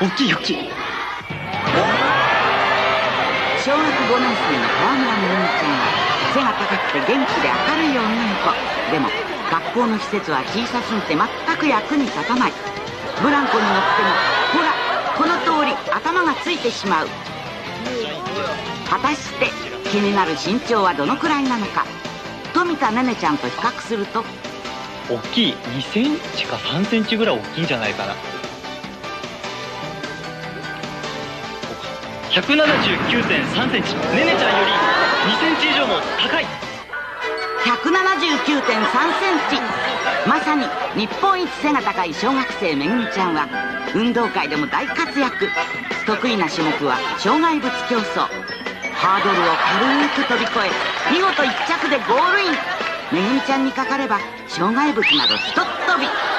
大きい大きい。小学5年生の川村めぐみちゃんは背が高くて元気で明るい女の子。でも学校の施設は小さすぎて全く役に立たない。ブランコに乗ってもほらこの通り頭がついてしまう。果たして気になる身長はどのくらいなのか。富田ねねちゃんと比較すると大きい2センチか3センチぐらい大きいんじゃないかな。179.3センチ。ねねちゃんより2センチ以上も高い。179.3センチ。まさに日本一背が高い小学生めぐみちゃんは運動会でも大活躍。得意な種目は障害物競争。ハードルを軽く飛び越え見事1着でゴールイン。めぐみちゃんにかかれば障害物などひとっ飛び。